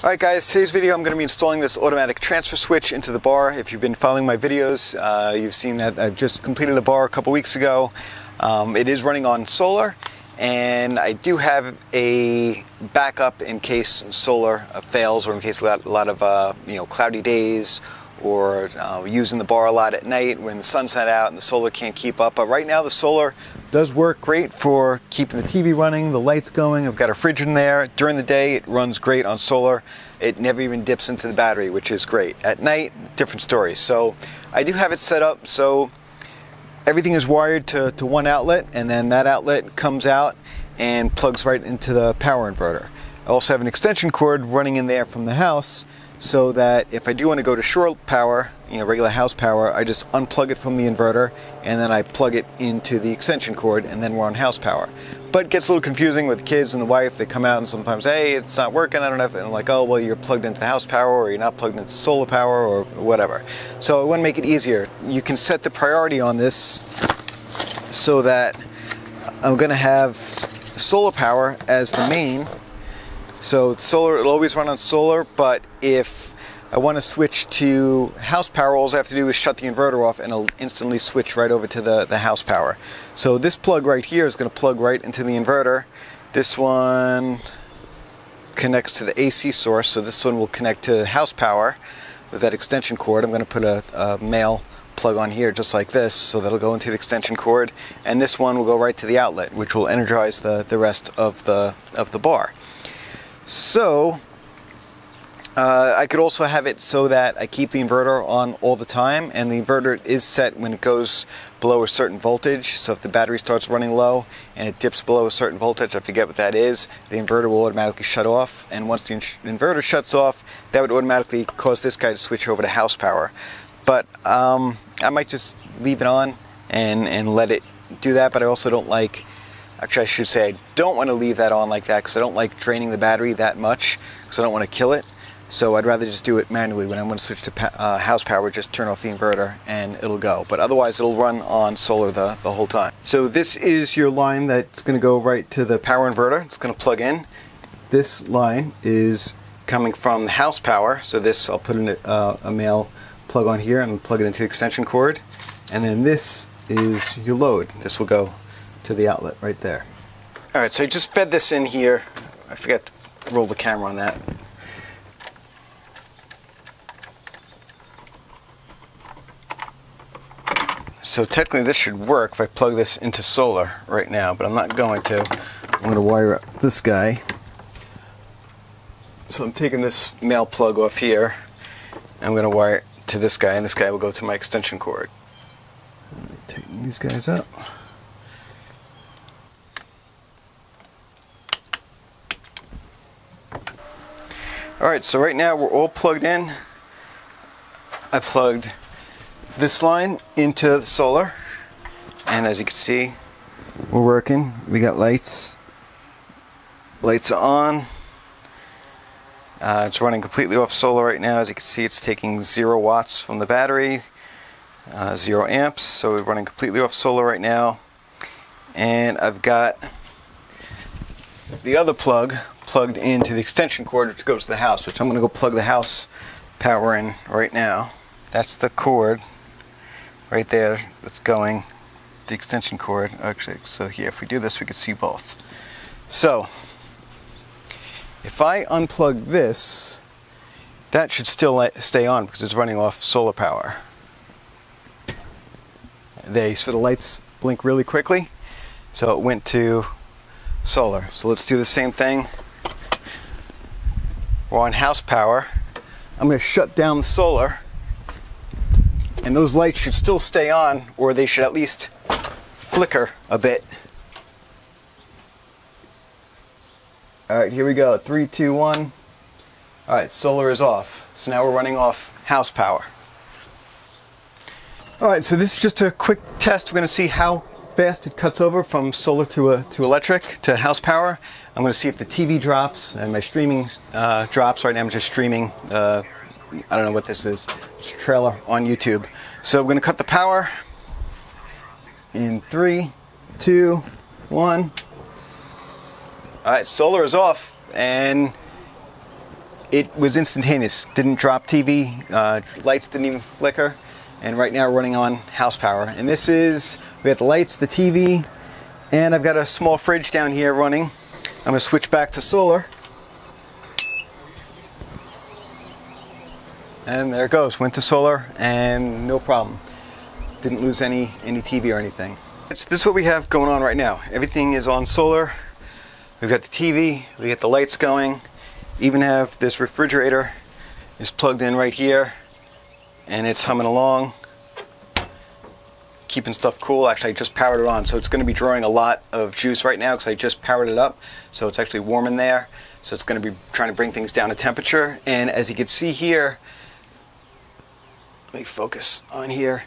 Alright guys, today's video I'm going to be installing this automatic transfer switch into the bar. If you've been following my videos, uh, you've seen that I've just completed the bar a couple weeks ago. Um, it is running on solar and I do have a backup in case solar uh, fails or in case a lot, a lot of uh, you know cloudy days or uh, using the bar a lot at night when the sun's not out and the solar can't keep up. But right now the solar does work great for keeping the TV running, the lights going. I've got a fridge in there. During the day it runs great on solar. It never even dips into the battery, which is great. At night, different story. So I do have it set up so everything is wired to, to one outlet and then that outlet comes out and plugs right into the power inverter. I also have an extension cord running in there from the house so that if I do want to go to shore power, you know, regular house power, I just unplug it from the inverter and then I plug it into the extension cord and then we're on house power. But it gets a little confusing with the kids and the wife. They come out and sometimes, hey, it's not working. I don't know. If, and like, oh, well, you're plugged into the house power or you're not plugged into solar power or whatever. So I want to make it easier. You can set the priority on this so that I'm going to have solar power as the main so solar, it'll always run on solar, but if I want to switch to house power, all I have to do is shut the inverter off and it'll instantly switch right over to the, the house power. So this plug right here is going to plug right into the inverter. This one connects to the AC source, so this one will connect to house power with that extension cord. I'm going to put a, a male plug on here just like this, so that'll go into the extension cord, and this one will go right to the outlet, which will energize the, the rest of the, of the bar. So uh, I could also have it so that I keep the inverter on all the time and the inverter is set when it goes below a certain voltage. So if the battery starts running low and it dips below a certain voltage, I forget what that is, the inverter will automatically shut off. And once the inverter shuts off, that would automatically cause this guy to switch over to house power. But um, I might just leave it on and, and let it do that, but I also don't like Actually, I should say I don't want to leave that on like that because I don't like draining the battery that much because I don't want to kill it. So I'd rather just do it manually. When I'm going to switch to uh, house power, just turn off the inverter and it'll go. But otherwise, it'll run on solar the, the whole time. So this is your line that's going to go right to the power inverter. It's going to plug in. This line is coming from the house power. So this, I'll put in a, uh, a male plug on here and plug it into the extension cord. And then this is your load. This will go to the outlet right there. All right, so I just fed this in here. I forgot to roll the camera on that. So technically this should work if I plug this into solar right now, but I'm not going to. I'm going to wire up this guy. So I'm taking this male plug off here. I'm going to wire it to this guy, and this guy will go to my extension cord. Tighten these guys up. Alright, so right now we're all plugged in. I plugged this line into the solar, and as you can see, we're working. We got lights. Lights are on. Uh, it's running completely off solar right now. As you can see, it's taking zero watts from the battery, uh, zero amps. So we're running completely off solar right now. And I've got the other plug plugged into the extension cord which goes to the house, which I'm going to go plug the house power in right now. That's the cord right there that's going, the extension cord. Actually, so here, if we do this, we could see both. So, if I unplug this, that should still stay on because it's running off solar power. They so the lights blink really quickly, so it went to solar. So let's do the same thing or on house power, I'm going to shut down the solar and those lights should still stay on or they should at least flicker a bit. Alright, here we go. Three, two, one. Alright, solar is off. So now we're running off house power. Alright, so this is just a quick test. We're going to see how fast it cuts over from solar to, a, to electric to house power. I'm going to see if the TV drops and my streaming uh, drops. Right now I'm just streaming, uh, I don't know what this is, it's a trailer on YouTube. So I'm going to cut the power in three, two, one. All right, solar is off and it was instantaneous. Didn't drop TV, uh, lights didn't even flicker, and right now we're running on house power. And this is we got the lights, the TV, and I've got a small fridge down here running. I'm gonna switch back to solar. And there it goes, went to solar and no problem. Didn't lose any, any TV or anything. So This is what we have going on right now. Everything is on solar. We've got the TV, we got the lights going, even have this refrigerator is plugged in right here and it's humming along keeping stuff cool. Actually I just powered it on. So it's going to be drawing a lot of juice right now because I just powered it up. So it's actually warm in there. So it's going to be trying to bring things down to temperature. And as you can see here let me focus on here.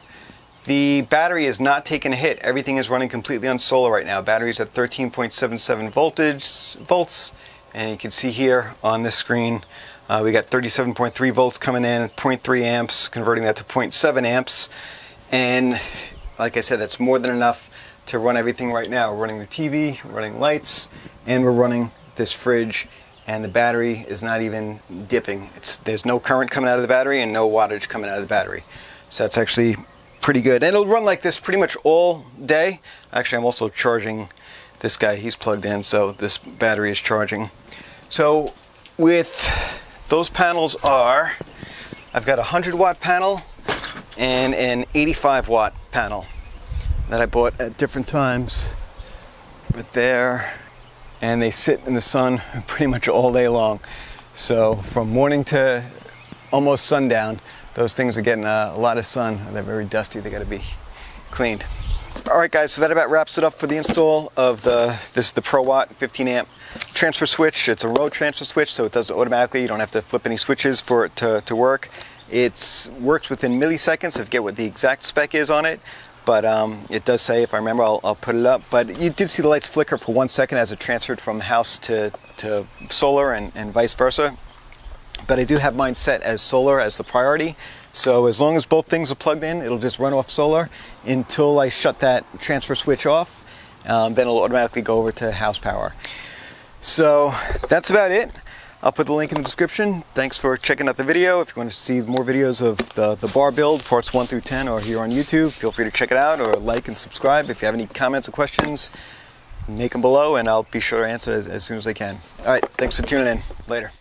The battery is not taking a hit. Everything is running completely on solar right now. Battery's at 13.77 voltage volts. And you can see here on this screen uh, we got 37.3 volts coming in 0.3 amps converting that to 0.7 amps. And like I said that's more than enough to run everything right now. We're running the TV running lights and we're running this fridge and the battery is not even dipping. It's there's no current coming out of the battery and no wattage coming out of the battery. So that's actually pretty good. And it'll run like this pretty much all day. Actually I'm also charging this guy. He's plugged in so this battery is charging. So with those panels are, I've got a 100 watt panel and an 85 watt panel that I bought at different times But there and they sit in the sun pretty much all day long so from morning to almost sundown those things are getting a, lot of sun they're very dusty they got to be cleaned all right guys so that about wraps it up for the install of the this is the Prowatt 15 amp transfer switch. It's a row transfer switch, so it does it automatically. You don't have to flip any switches for it to, to work. It works within milliseconds. I forget what the exact spec is on it, but um, it does say, if I remember, I'll, I'll, put it up. But you did see the lights flicker for one second as it transferred from house to, to solar and, and vice versa. But I do have mine set as solar as the priority. So as long as both things are plugged in, it'll just run off solar until I shut that transfer switch off. Um, then it'll automatically go over to house power. So that's about it. I'll put the link in the description. Thanks for checking out the video. If you want to see more videos of the, the bar build, parts 1 through 10, or here on YouTube, feel free to check it out or like and subscribe. If you have any comments or questions, make them below and I'll be sure to answer as, as soon as I can. All right, thanks for tuning in. Later.